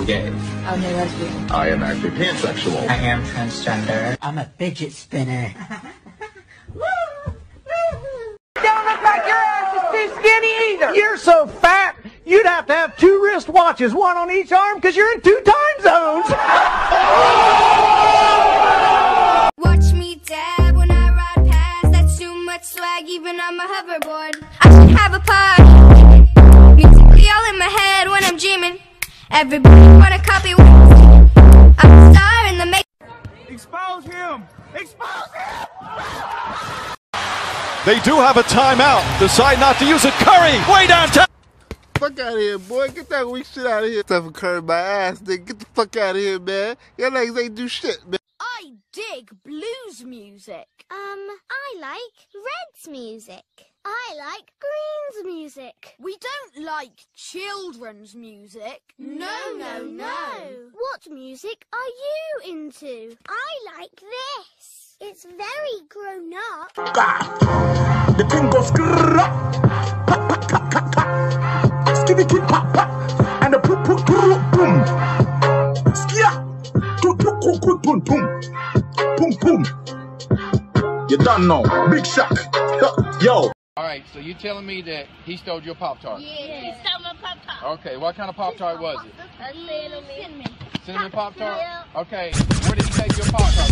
I'm gay. I'm a lesbian. I am actually pansexual. I am transgender. I'm a fidget spinner. Don't look like your ass is too skinny either. You're so fat, you'd have to have two wrist watches, one on each arm, because you're in two time zones. Everybody wanna copy what I'm a star in the make. Expose him! Expose him! They do have a timeout. Decide not to use it. Curry, way downtown. Fuck out of here, boy. Get that weak shit out of here. Stephen Curry, my ass, nigga. Get the fuck out of here, man. Y'all niggas ain't do shit, man. I dig blues music. Um, I like Red's music. I like Green's music. We don't like children's music. No, no, no. What music are you into? I like this. It's very grown up. The thing goes. Skitty kid pop pop. And the poop poop grrrr, boom. Skia. Boom boom. Boom boom. You done know. Big shock. Yo. All right, so you telling me that he stole your Pop Tart? Yeah. He stole my pop top. Okay, what kind of Pop Tart was it? A little cinnamon. Cinnamon Pop Tart? Yeah. Okay, where did he take your Pop Tart?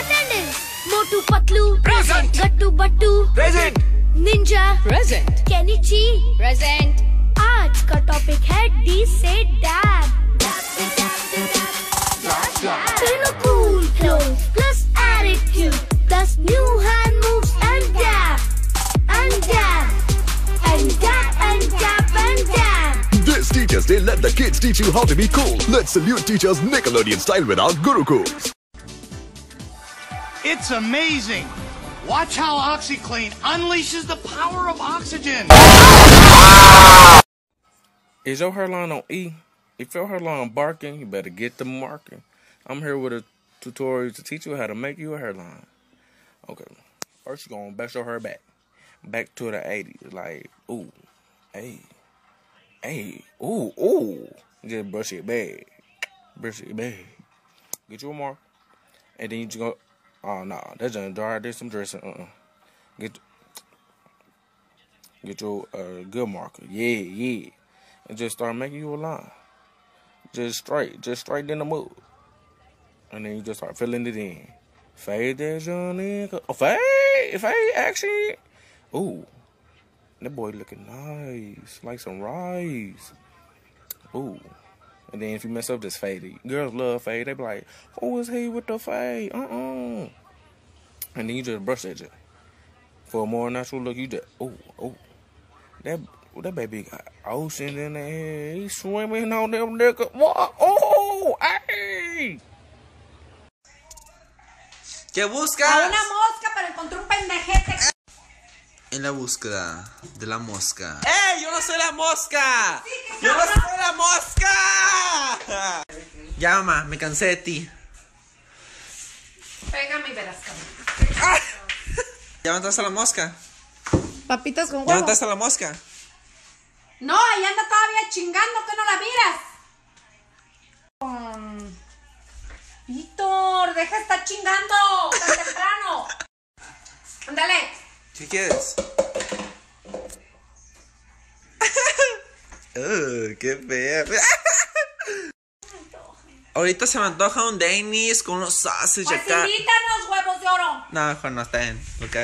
Attendance. Motu Patlu. Present. Gattu Battu. Present. Ninja. Present. Kenichi. Present. आज का topic है डी से dab teachers, they let the kids teach you how to be cool. Let's salute teachers Nickelodeon style with our Gurukuls. It's amazing. Watch how OxiClean unleashes the power of oxygen. Is your hairline on E? If your hairline barking, you better get the marking. I'm here with a tutorial to teach you how to make you a hairline. Okay, first you're gonna back your hair back, back to the 80s. Like, ooh, hey, hey, ooh, ooh. Just brush it back, brush it back. Get you a mark, and then you just go. Oh no, that's just dry. There's some dressing. Uh, uh get get your uh, good marker. Yeah, yeah and just start making you a line. Just straight, just straight in the mood. And then you just start filling it in. Fade that nigga. Oh, fade, fade, action. Ooh, that boy looking nice, like some rice. Ooh. And then if you mess up, just fade it. Girls love fade. They be like, who is he with the fade? Uh-uh. And then you just brush that shit. For a more natural look, you just, ooh, ooh. That that baby got ocean in there. He swimming on them nigga. What? Oh, hey. ¿Qué buscas? A una mosca, pero encontré un pendejete. En la búsqueda de la mosca. ¡Eh! ¡Yo no soy la mosca! ¡Yo no soy la mosca! Ya, mamá, me cansé de ti. Pégame y verás, cabrón. ¿Ya mataste a la mosca? Papitas con ¿Ya mataste a la mosca? No, ahí anda todavía chingando, que no la miras. Víctor, deja de estar chingando ¿Qué quieres? Uh, qué fea. Ahorita se me antoja un Danish con unos sausage acá. invítanos, huevos de oro. No, no está bien. Ok.